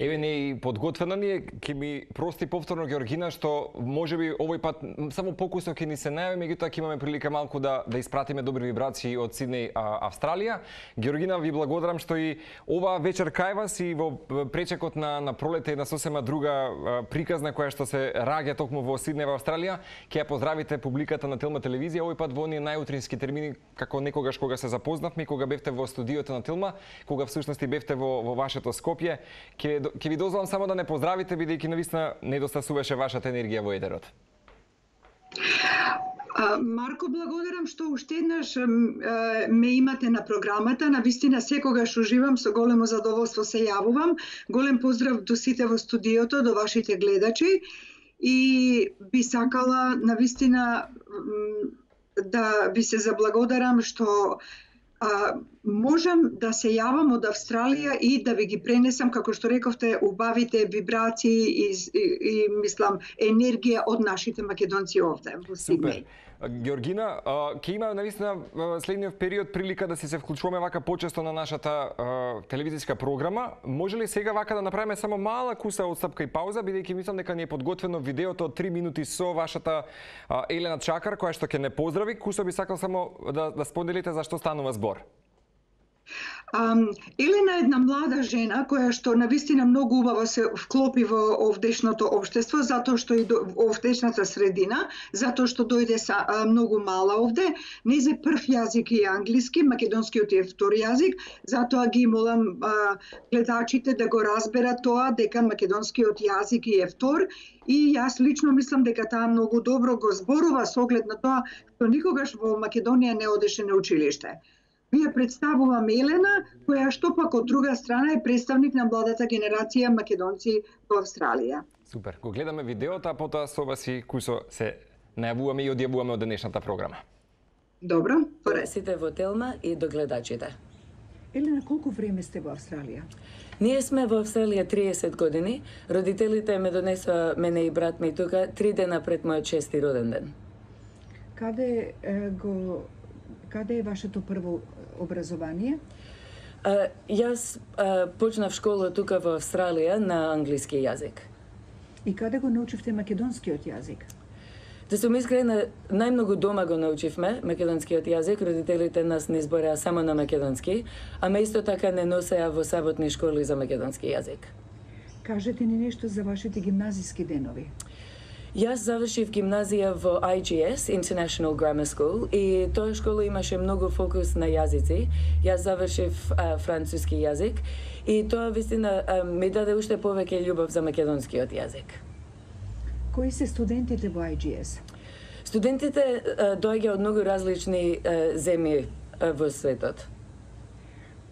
Еве не и подготвена ни е, ќе ми прости повторно Георгина што може би овој пат само покусо ќе ни се најави, меѓутоа ќе имаме прилика малку да да испратиме добри вибрации од Сиднеј, Австралија. Георгина ви благодарам што и ова вечер кај вас и во пречекот на на пролете на сосема друга приказна која што се раѓа токму во Сиднеј во Австралија, ќе ја поздравите публиката на Телма телевизија овој пат во оние најутрински термини како некогаш кога се запознавме, кога бевте во студиото на Телма, кога всушност бевте во во вашето Скопје, ќе ќе ви дозволам само да не поздравите, бидејќи навистина недостасуваше вашата енергија во етерот. Марко, благодарам што уште еднаш ме имате на програмата. На вистина секогаш уживам, со големо задоволство се јавувам. Голем поздрав до сите во студиото, до вашите гледачи. И би сакала на вистина да ви се заблагодарам што а, можам да се јавам од Австралија и да ви ги пренесам, како што рековте, убавите вибрации и, и, и мислам, енергија од нашите македонци овде во Сиднеј. Георгина, ќе има наистина следниот период прилика да се се вклучуваме вака почесто на нашата телевизиска програма. Може ли сега вака да направиме само мала куса одстапка и пауза, бидејќи мислам дека ни е подготвено видеото од 3 минути со вашата Елена Чакар, која што ќе не поздрави. Кусо би сакал само да, да споделите за што станува збор. Елена е една млада жена која што на вистина многу убаво се вклопи во овдешното обштество, затоа што и до, овдешната средина, затоа што дојде са а, многу мала овде. Незе прв јазик е англиски, македонскиот е втор јазик, затоа ги молам а, гледачите да го разберат тоа дека македонскиот јазик е втор и јас лично мислам дека таа многу добро го зборува со оглед на тоа што никогаш во Македонија не одеше на училиште. Ви ја представувам Елена, која што пак од друга страна е представник на младата генерација македонци во Австралија. Супер. Го гледаме видеото, а потоа со вас и кусо се најавуваме и одјавуваме од денешната програма. Добро, поред. Сите во Телма и до гледачите. Елена, колку време сте во Австралија? Ние сме во Австралија 30 години. Родителите ме донесоа мене и брат ми тука три дена пред мојот шести роден ден. Каде е, го каде е вашето прво образование? А, јас а, почнав школа тука во Австралија на англиски јазик. И каде го научивте македонскиот јазик? Да сум искрена, најмногу дома го научивме македонскиот јазик, родителите нас не збореа само на македонски, ама исто така не носеа во саботни школи за македонски јазик. Кажете ни нешто за вашите гимназиски денови. Јас завршив гимназија во IGS, International Grammar School, и тоа школа имаше многу фокус на јазици. Јас завршив а, француски јазик и тоа вистина а, ми даде уште повеќе љубов за македонскиот јазик. Кои се студентите во IGS? Студентите а, доаѓа од многу различни а, земји а, во светот.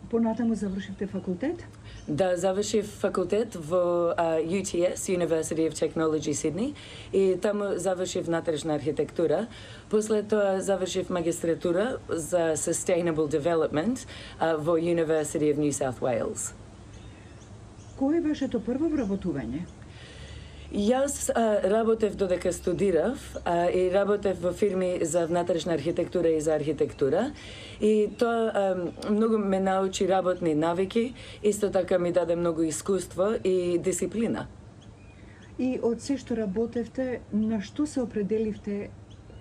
Понатаму завршивте факултет? Да завршив факултет во uh, UTS, University of Technology Sydney, и таму завршив внатрешна архитектура. После тоа завршив магистратура за Sustainable Development uh, во University of New South Wales. Кој е вашето прво вработување? Јас а, работев додека студирав а, и работев во фирми за внатрешна архитектура и за архитектура. И тоа а, многу ме научи работни навики, исто така ми даде многу искуство и дисциплина. И од се што работевте, на што се определивте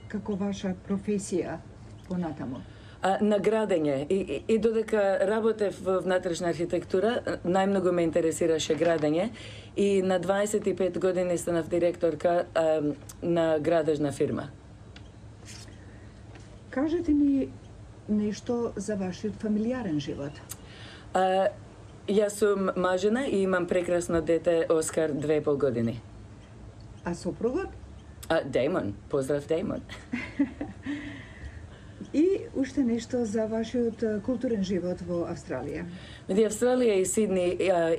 како ваша професија понатамо? А, на градење. И, и, и додека работев во внатрешна архитектура, најмногу ме интересираше градење и на 25 години станав директорка а, на градежна фирма. Кажете ни нешто за вашиот фамилиарен живот. А, јас сум мажена и имам прекрасно дете Оскар две пол години. А сопругот? А, Деймон. Поздрав, Деймон. Уште нешто за вашиот културен живот во Австралија. Меди Австралија и Сидни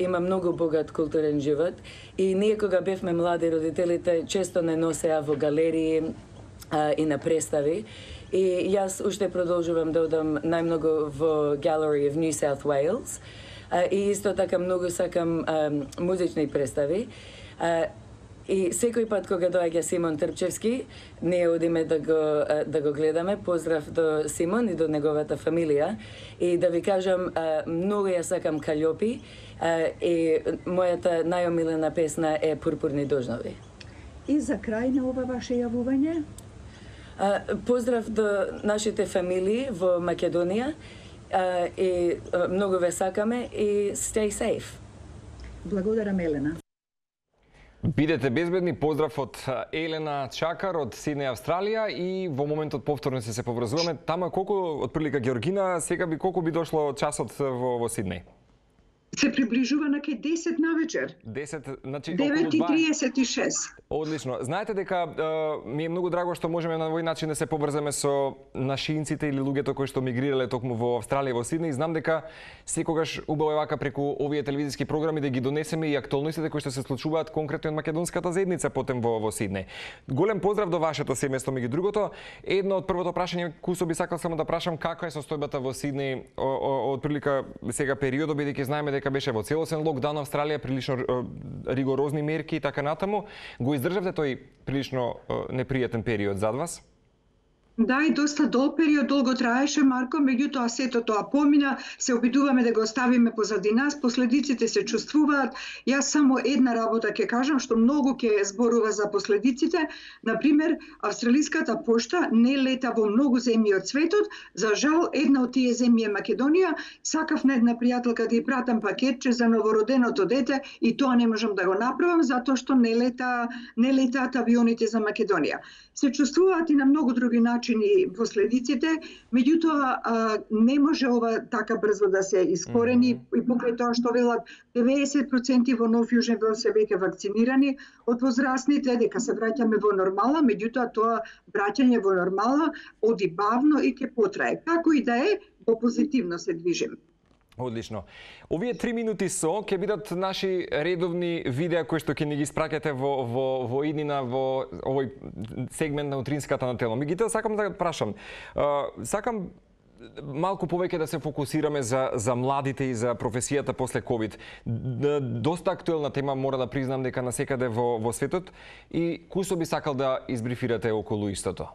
има многу богат културен живот и ние кога бевме млади родителите често не носеа во галерии а, и на представи и јас уште продолжувам да одам најмногу во Gallery of New South Wales а, и исто така многу сакам а, музични представи. А, И секој пат кога доаѓа Симон Трпчевски, ние одиме да го да го гледаме. Поздрав до Симон и до неговата фамилија. И да ви кажам, многу ја сакам калјопи и мојата најомилена песна е Пурпурни дожнови. И за крај на ова ваше јавување? Поздрав до нашите фамилии во Македонија и многу ве сакаме и stay safe. Благодарам Елена. Бидете безбедни, поздрав од Елена Чакар од Сиднеј Австралија и во моментот повторно се се поврзуваме. Тама колку од прилика Георгина, сега би колку би дошло часот во, во Сиднеј? Се приближува на кај 10 на вечер. 10, значи 9:36. Одлично. Знаете дека uh, ми е многу драго што можеме на овој начин да се поврземе со нашинците или луѓето кои што мигрирале токму во Австралија во Сиднеј. Знам дека секогаш убаво е вака преку овие телевизиски програми да ги донесеме и актуалностите кои што се случуваат конкретно од македонската заедница потем во во Сиднеј. Голем поздрав до вашето семејство меѓу другото. Едно од првото прашање кусо би сакал само да прашам каква е состојбата во Сиднеј од прилика сега периодот бидејќи знаеме дека Така беше во целосен локдаун Австралија, прилично ригорозни мерки и така натаму. Го издржавте тој прилично непријатен период зад вас? Да, и доста долг период долго траеше, Марко, меѓутоа сето тоа помина, се обидуваме да го оставиме позади нас, последиците се чувствуваат. Јас само една работа ќе кажам, што многу ќе зборува за последиците. Например, австралиската пошта не лета во многу земји од светот. За жал, една од тие земји е Македонија. Сакав на една пријателка да ја пратам пакетче за новороденото дете и тоа не можам да го направам затоа што не лета не летаат авионите за Македонија. Се чувствуваат и на многу други начини начини последиците, меѓутоа не може ова така брзо да се искорени mm -hmm. и покрај тоа што велат 90% во Нов Јужен Вел се веќе вакцинирани од возрастните дека се враќаме во нормала, меѓутоа тоа враќање во нормала оди бавно и ќе потрае. Како и да е, по позитивно се движиме. Одлично. Овие три минути со ќе бидат наши редовни видеа кои што ќе ни ги спраќате во во во иднина во овој сегмент на утринската на тело. Мигите сакам да прашам. сакам малку повеќе да се фокусираме за за младите и за професијата после ковид. Доста актуелна тема мора да признам дека на секаде во во светот и кусо би сакал да избрифирате околу истото.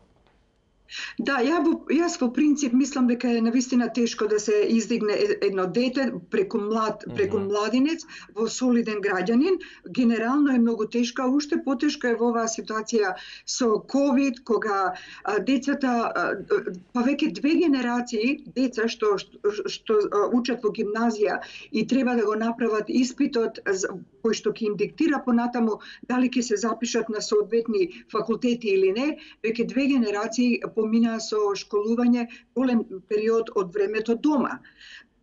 Да, ја во, јас во принцип мислам дека е навистина тешко да се издигне едно дете преку млад, преку младинец во солиден граѓанин. Генерално е многу тешка, уште потешко е во оваа ситуација со ковид, кога а, децата а, па веќе две генерации деца што што, што учат во гимназија и треба да го направат испитот кој што ќе им диктира понатаму дали ќе се запишат на соодветни факултети или не, веќе две генерации поминаа со школување голем период од времето дома.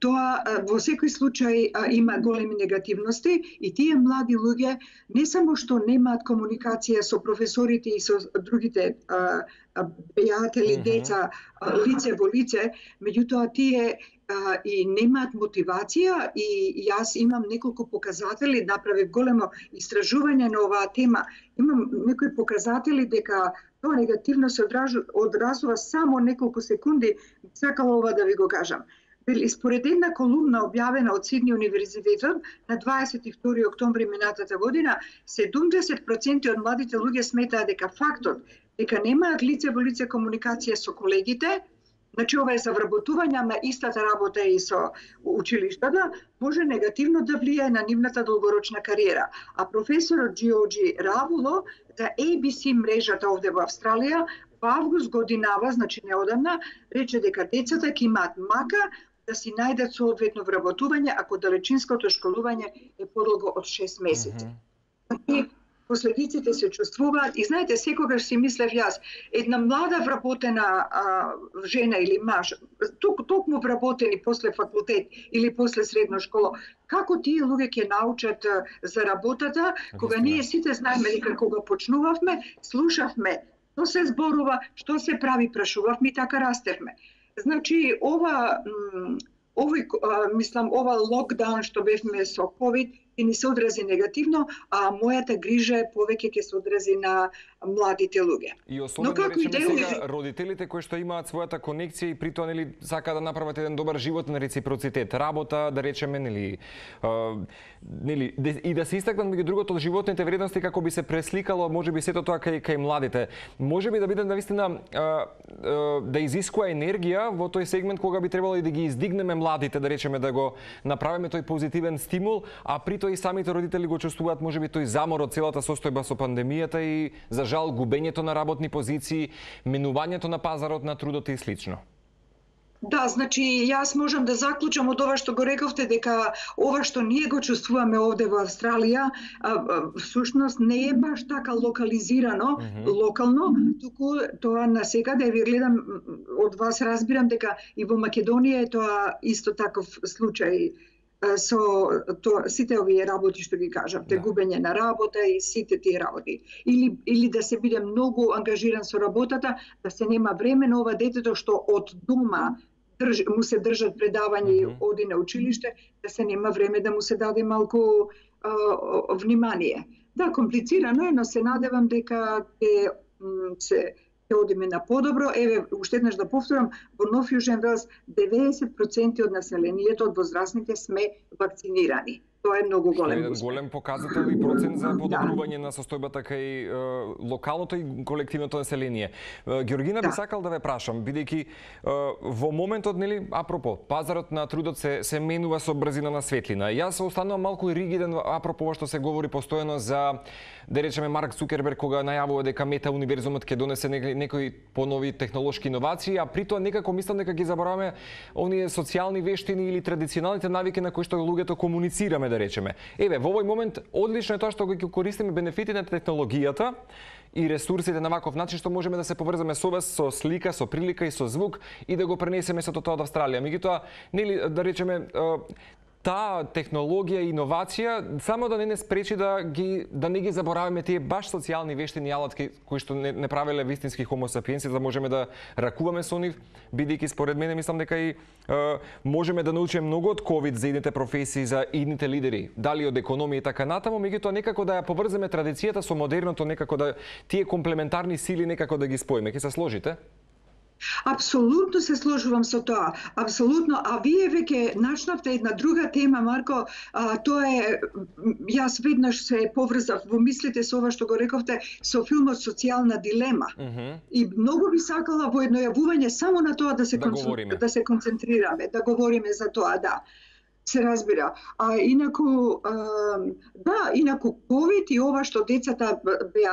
Тоа во секој случај има големи негативности и тие млади луѓе не само што немаат комуникација со професорите и со другите пријатели, деца, лице во лице, меѓутоа тие и немаат мотивација и јас имам неколку показатели, направив големо истражување на оваа тема. Имам некои показатели дека тоа негативно се одразува само неколку секунди, сакала ова да ви го кажам. Вели, според една колумна објавена од Сидни универзитетот на 22 октомври минатата година, 70% од младите луѓе сметаат дека фактот дека немаат лице во лице комуникација со колегите, Значи, ова е за вработување, ама истата работа и со училиштата, може негативно да влијае на нивната долгорочна кариера. А професорот Джиоджи Равуло за ABC мрежата овде во Австралија во август годинава, значи неодамна, рече дека децата ќе имаат мака да си најдат соодветно вработување ако далечинското школување е подолго од 6 месеци. Mm -hmm последиците се чувствуваат. И знаете секогаш си мислев јас една млада вработена а, жена или маж тук токму вработени после факултет или после средна школа како тие луѓе ќе научат а, за работата кога ние сите знаеме дека кога почнувавме слушавме што се зборува што се прави прашувавме и така растерме значи ова овој мислам ова локдаун што бевме со ковид ќе ни се одрази негативно, а мојата грижа е повеќе ќе се одрази на младите луѓе. И особено Но како да и да речеме е, сега родителите кои што имаат својата конекција и при тоа нели сакаат да направат еден добар живот на реципроцитет, работа, да речеме нели а, нели де- и да се истакнат меѓу другото животните вредности како би се пресликало можеби сето тоа кај кај младите. Можеби да биде навистина а, а, да изискува енергија во тој сегмент кога би требало и да ги издигнеме младите, да речеме да го направиме тој позитивен стимул, а при тоа и самите родители го чувствуваат можеби тој замор од целата состојба со пандемијата и за жал губењето на работни позиции, менувањето на пазарот на трудот и слично. Да, значи јас можам да заклучам од ова што го рековте дека ова што ние го чувствуваме овде во Австралија, а, а, всушност не е баш така локализирано, mm -hmm. локално, туку тоа на сега да ви гледам од вас разбирам дека и во Македонија е тоа исто таков случај со тоа сите овие работи што ги кажавте, Да. да. губење на работа и сите тие работи. Или или да се биде многу ангажиран со работата, да се нема време на ова детето што од дома држ, му се држат предавања и Мгм. оди на училиште, да се нема време да му се даде малку а, внимание. Да, комплицирано е, но се надевам дека м, се ќе одиме на подобро. Еве, уште еднаш да повторам, во Нов Јужен Велс 90% од населението од возрастните сме вакцинирани. Тоа е многу голем успех. голем показател и процент за Да. подобрување на состојбата кај е, локалното и колективното население. Георгина би Да. сакал да ве прашам, бидејќи во моментот нели апропо пазарот на трудот се се менува со брзина на светлина. Јас останувам малку ригиден апропо што се говори постојано за да речеме Марк Цукерберг кога најавува дека мета универзумот ќе донесе некои, некои понови технолошки иновации, а при тоа некако мислам дека ги забораваме оние социјални вештини или традиционалните навики на кои што луѓето комуницираме да речеме. Еве, во овој момент одлично е тоа што ги користиме бенефити на технологијата и ресурсите на ваков начин што можеме да се поврзаме со вас со слика, со прилика и со звук и да го пренесеме сето тоа од Австралија. Меѓутоа, нели да речеме таа технологија и иновација само да не не спречи да ги да не ги забораваме тие баш социјални вештини и алатки кои што не, не правеле вистински хомо сапиенси за да можеме да ракуваме со нив. Бидејќи според мене мислам дека и е, можеме да научиме многу од ковид за идните професии за идните лидери дали од економија и така натаму. Меѓутоа некако да ја поврземе традицијата со модерното некако да тие комплементарни сили некако да ги споиме. Ќе се сложите? Апсолутно се сложувам со тоа. Апсолутно. А вие веќе начнавте една друга тема, Марко. А, тоа е, јас веднаш се поврзав во мислите со ова што го рековте, со филмот Социјална дилема. Мгм. И многу би сакала во едно јавување само на тоа да се, Да говориме. да се концентрираме, да говориме за тоа, да. Се разбира. А инаку, а, да, инаку ковид и ова што децата беа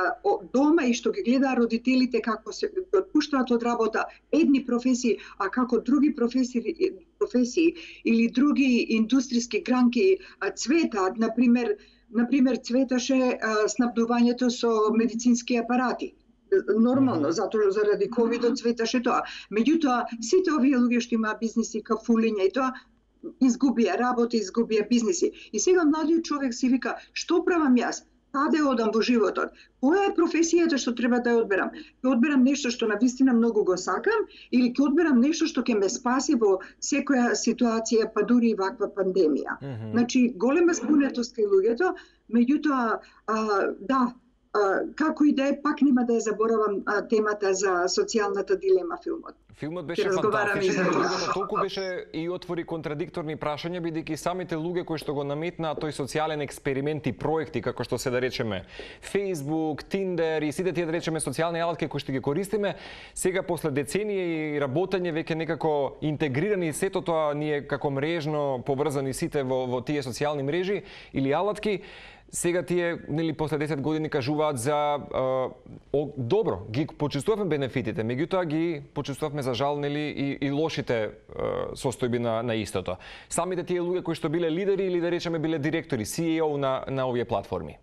дома и што ги гледаа родителите како се отпуштаат од работа едни професии, а како други професии, професии или други индустријски гранки цветаат, на пример, на пример цветаше снабдувањето со медицински апарати нормално, затоа заради ковидот цветаше тоа. Меѓутоа, сите овие луѓе што имаа бизниси, кафулиња и тоа, изгубија работа, изгубија бизниси. И сега младиот човек си вика, што правам јас? Каде одам во животот? Која е професијата што треба да ја одберам? Ќе одберам нешто што на вистина многу го сакам или ќе одберам нешто што ќе ме спаси во секоја ситуација, па дури и ваква пандемија? Мгм. Значи, голема спунетост кај луѓето, меѓутоа, а, да, како и да е, пак нема да ја заборавам темата за социјалната дилема филмот. Филмот беше фантастичен, другото толку беше и отвори контрадикторни прашања бидејќи самите луѓе кои што го наметнаа тој социјален експеримент и проекти како што се да речеме Facebook, Tinder и сите тие да речеме социјални алатки кои што ги користиме, сега после деценија и работење веќе некако интегрирани сето тоа ние како мрежно поврзани сите во, во тие социјални мрежи или алатки, сега тие нели после 10 години кажуваат за а, о, добро, ги почувствувавме бенефитите, меѓутоа ги почувствувавме за жал нели и, и лошите а, состојби на, на истото. Самите тие луѓе кои што биле лидери или да речеме биле директори, CEO на на овие платформи.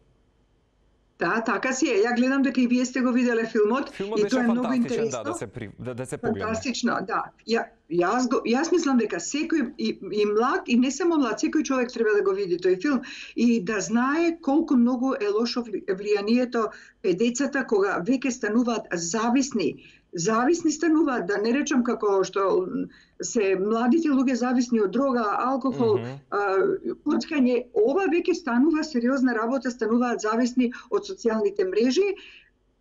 Да, така си е. Ја гледам дека и вие сте го виделе филмот Филмот и тоа е многу фантастичен, интересно. да, да се при, да, да се погледне. Фантастично, да. Ја, јас, го, јас мислам дека секој и, и млад и не само млад, секој човек треба да го види тој филм и да знае колку многу е лошо вли- влијанието кај децата кога веќе стануваат зависни зависни стануваат, да не речам како што се младите луѓе зависни од дрога, алкохол, mm коцкање, ова веќе станува сериозна работа, стануваат зависни од социјалните мрежи.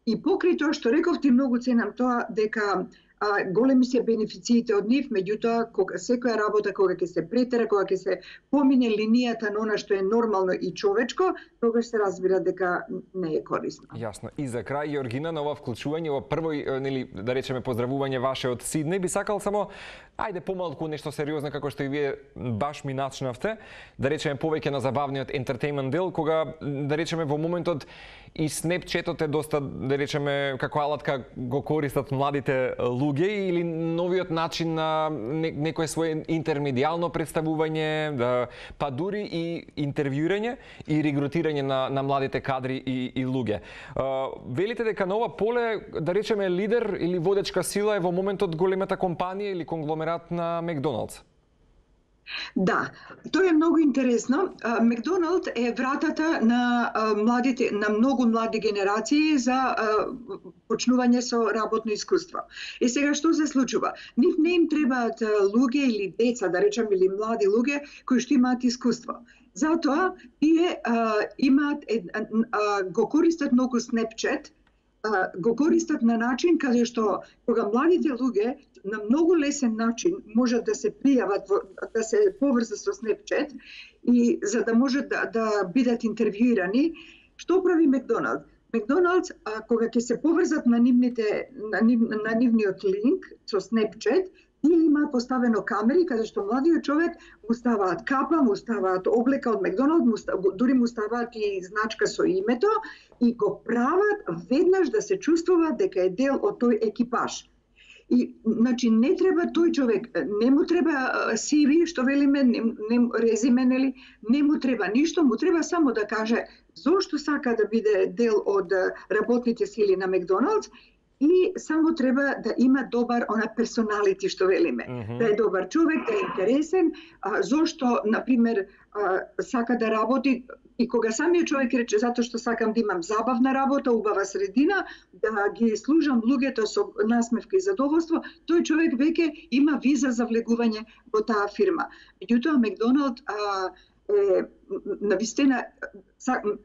И покрај тоа што реков ти многу ценам тоа дека а, големи се бенефициите од нив, меѓутоа кога секоја работа кога ќе се претера, кога ќе се помине линијата на она што е нормално и човечко, тогаш се разбира дека не е корисно. Јасно. И за крај, Јоргина, на ова вклучување, ова прво, нели, да речеме, поздравување ваше од Сиднеј, би сакал само, ајде помалку нешто сериозно, како што и вие баш ми начнавте, да речеме повеќе на забавниот ентертеймент дел, кога, да речеме, во моментот и Снепчетот е доста, да речеме, како алатка го користат младите луѓе или новиот начин на некое свое интермедијално представување, да, па дури и интервјуирање и регрутирање на, на младите кадри и, и луѓе. Велите дека на ова поле, да речеме, лидер или водечка сила е во моментот големата компанија или конгломерат на Макдоналдс? Да, тоа е многу интересно. Макдоналд е вратата на младите, на многу млади генерации за почнување со работно искуство. И сега што се случува? Нив не им требаат луѓе или деца, да речам, или млади луѓе кои што имаат искуство. Затоа тие а, имаат а, го користат многу Snapchat, а, го користат на начин каде што кога младите луѓе на многу лесен начин можат да се пријават да се поврзат со Snapchat и за да можат да, да бидат интервјуирани, што прави Макдоналд? Макдоналдс, кога ќе се поврзат на нивните на, нив, на нивниот линк со Snapchat, тие имаат поставено камери каде што младиот човек му ставаат капа, му ставаат облека од Макдоналд, му став... дури му ставаат и значка со името и го прават веднаш да се чувствува дека е дел од тој екипаж. И, значи, не треба тој човек, не му треба CV, што велиме, не, не, резиме, нели, не му треба ништо, му треба само да каже зошто сака да биде дел од работните сили на Макдоналдс и само треба да има добар она персоналити што велиме. Мгм. Да е добар човек, да е интересен, а, зошто, например, а, сака да работи и кога самиот човек рече затоа што сакам да имам забавна работа, убава средина, да ги служам луѓето со насмевка и задоволство, тој човек веќе има виза за влегување во таа фирма. Меѓутоа Макдоналд а, е на вистина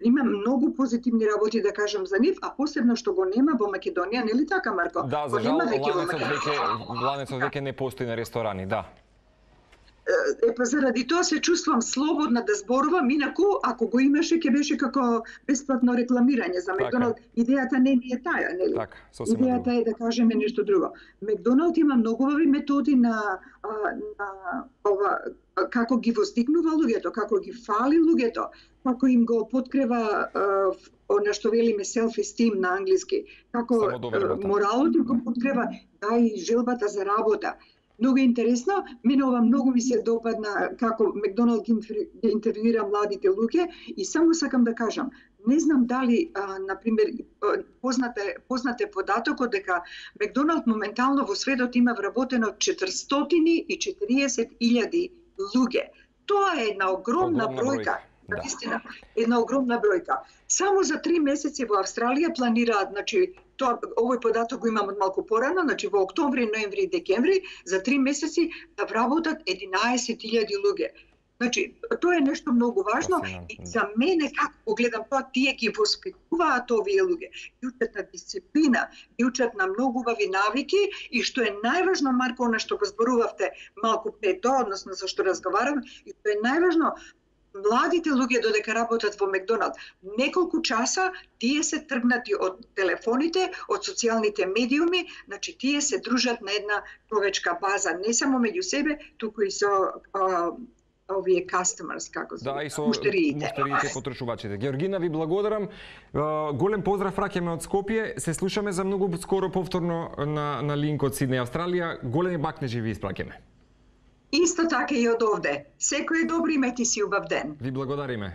има многу позитивни работи да кажам за нив, а посебно што го нема во Македонија, нели така Марко? Да, за жал, ланецот Македонија. веќе, ланецот веќе не постои на ресторани, да. Е, па заради тоа се чувствувам слободна да зборувам, инаку ако го имаше ќе беше како бесплатно рекламирање за Така. Макдоналд. Идејата не ни е таа, нели? Така, сосема Идејата е да кажеме нешто друго. Макдоналд има многу методи на, а, на ова како ги воздигнува луѓето, како ги фали луѓето, како им го подкрива а, ф- она што велиме self-esteem на англиски, како моралот им го подкрива, да и желбата за работа. Многу интересно, мене ова многу ми се допадна како Макдоналд ги интервју- ги интервјуира младите луѓе и само сакам да кажам, не знам дали, а, например, а, познате, познате податокот дека Макдоналд моментално во светот има вработено 440.000 луѓе. Тоа е една Огромна бројка. Да. Наистина, една огромна бројка. Само за три месеци во Австралија планираат, значи, тоа овој податок го имам од малку порано, значи во октомври, ноември и декември за три месеци да вработат 11.000 луѓе. Значи, тоа е нешто многу важно и да. за мене како го гледам тоа, тие ги воспитуваат овие луѓе. Ги учат на дисциплина, ги учат на многу убави навики и што е најважно, Марко, она што го зборувавте малку пред тоа, односно за што разговарам, и што е најважно, младите луѓе додека работат во Макдоналд, неколку часа тие се тргнати од телефоните, од социјалните медиуми, значи тие се дружат на една човечка база, не само меѓу себе, туку и со а, овие customers, како се Да, и со муштериите. муштериите, потрошувачите. Георгина, ви благодарам. Голем поздрав раќаме од Скопје. Се слушаме за многу скоро повторно на, на линк од Сиднеј, Австралија. Големи бакнежи ви испраќаме. Исто така и од овде. Секој е добри, имајте си убав ден. Ви благодариме.